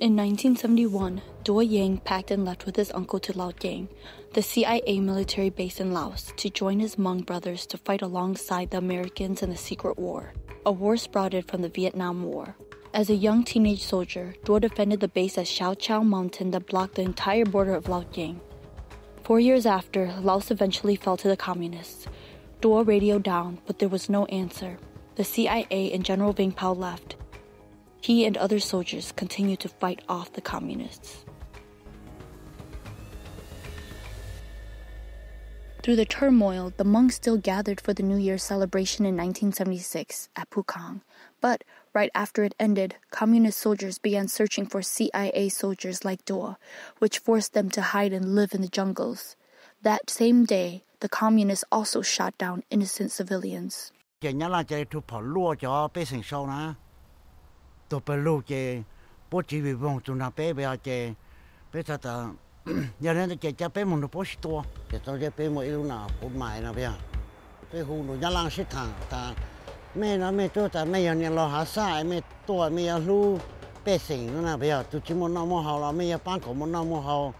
In 1971, Do Yang packed and left with his uncle to Lao the CIA military base in Laos, to join his Hmong brothers to fight alongside the Americans in the secret war, a war sprouted from the Vietnam War. As a young teenage soldier, Duo defended the base at Shao Chao Mountain that blocked the entire border of Laogang. Four years after, Laos eventually fell to the communists. Duo radioed down, but there was no answer. The CIA and General Ving Pao left, he and other soldiers continued to fight off the communists. Through the turmoil, the monks still gathered for the New Year's celebration in 1976 at Pukang. But right after it ended, communist soldiers began searching for CIA soldiers like Doa, which forced them to hide and live in the jungles. That same day, the communists also shot down innocent civilians giờ nên chạy chạy bên một nó bớt to chạy tao chạy bên một yêu nào cũng mãi nào bây giờ bên hồ nó nhá lang xích thẳng ta mẹ nó mẹ tôi ta mẹ giờ nhà lo há sai mẹ tôi mẹ giờ lu bé xỉn nữa nào bây giờ tôi chỉ muốn nó mua hậu là mẹ giờ bán của muốn nó mua hậu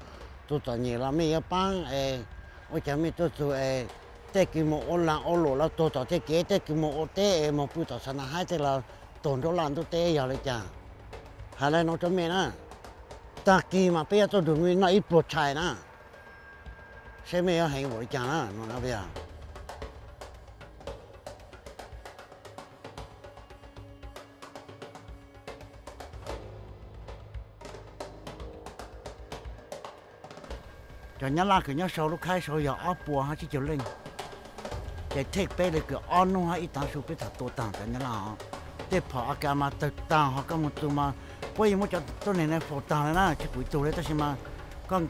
tôi tự nhiên là mẹ giờ bán ê ôi chả mẹ tôi tôi ê tê kí một ô lang ô lỗ là tôi tự tê kế tê kí một ô tê một bữa tự sana hai tê là tổn chỗ làm tôi tê giờ lại chả hà lại nó cho mẹ nữa ta kỳ mà bây giờ tôi đừng nguyên nó ít bột chai nè sẽ mẹ hành vội chả nè nó nói bây giờ. Cho nhá la cái nhá sau lúc khai sau giờ áp bùa ha chỉ chịu lên cái thích bé được cái on nó ha, ít tăng số biết thật tốt tăng cái nhá la hoặc là một tụm á. こういうもちょっとね、フォターな、ちょっと取れてしまう。con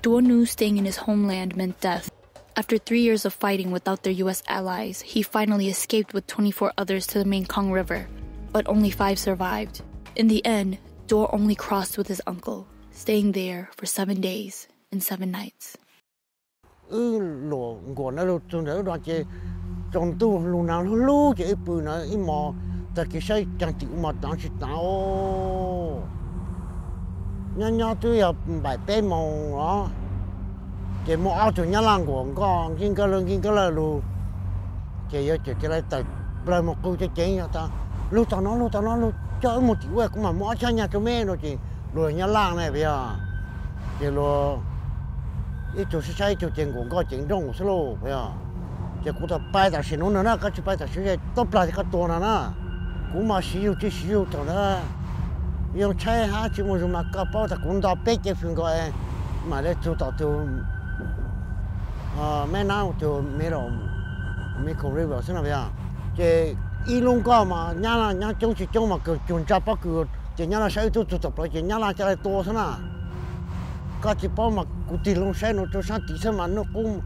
Duanu staying in his homeland meant death. After three years of fighting without their U.S. allies, he finally escaped with 24 others to the Mekong River, but only five survived. In the end, Dor only crossed with his uncle, staying there for seven days and seven nights. trong tu lúc nào nó lu chỉ bự nó ít mò. Ta cái say chẳng chịu mà tao chỉ tao. Nhỏ nhỏ tôi học bài bé mò đó. Chỉ mua áo cho nhà lang của con kinh cái lương kinh cái lơ lu chỉ giờ chỉ cái lại tập lời một câu cho chế nhau ta. Lúc tao nói lúc tao nói lúc cho một chữ quẹt cũng mà mua cho nhà cho mẹ rồi chị. Rồi nhà lang này bây giờ. Chỉ lo ít chỗ sai chỗ chuyện của con, chuyện trong của solo bây giờ. 这古头摆到新弄的那个去摆到现在都不拉这个多了呢。古嘛石油这石油多了，用菜哈就我说嘛搞包的公道北结婚个哎，嘛来做到就啊没拿就没了，没考虑了是那边。这一弄搞嘛，伢啦伢种是种嘛个种家包个，这伢啦谁都做做不了，这伢啦家来多是那。có chỉ bao mà cụ tì lông xe nó cho sang tí xe mà nó cũng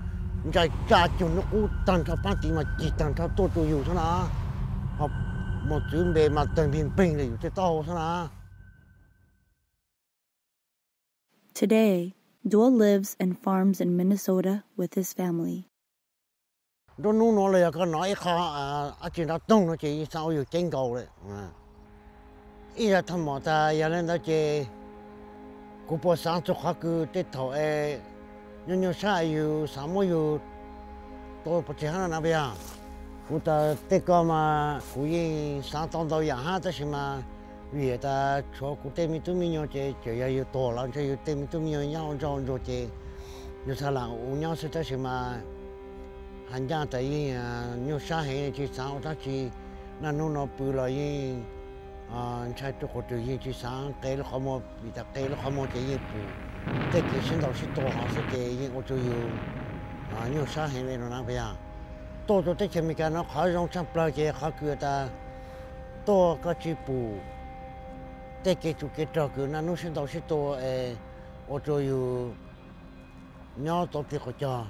chạy trả chủ nó cũng tăng cho bán tí mà chỉ tăng cho tôi tôi dùng thế nào học một chữ bề mà tầng bình bình thì cái tàu thế nào Today, Duo lives and farms in Minnesota with his family. Đó nó nó là cái nói khó à chỉ nó nó chỉ sao อยู่ trên cầu đấy à ý là thằng mỏ ta giờ lên đó chỉ cú bỏ sáng cho khác cứ tết thầu e 牛牛杀有，啥木有？多不只哈那边，古达这个嘛，古因上东道养汉子是嘛？越到超过对面走米牛街，就要有大浪，才有对面走米牛养壮壮牛街。牛杀浪，我养是得什么？养家的因啊，牛杀黑就上我这去，那弄了背了因啊，吃土狗就去上，再老么，比他再老么，再一背。在给新老师多好是给一个就有啊，有上海那种那个呀，多多在前面干那好容易不了解，好觉得多个进步，在给就给照顾那农村老师多哎，我就有鸟多的好家。